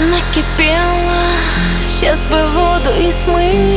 Накипело Сейчас бы воду и смыть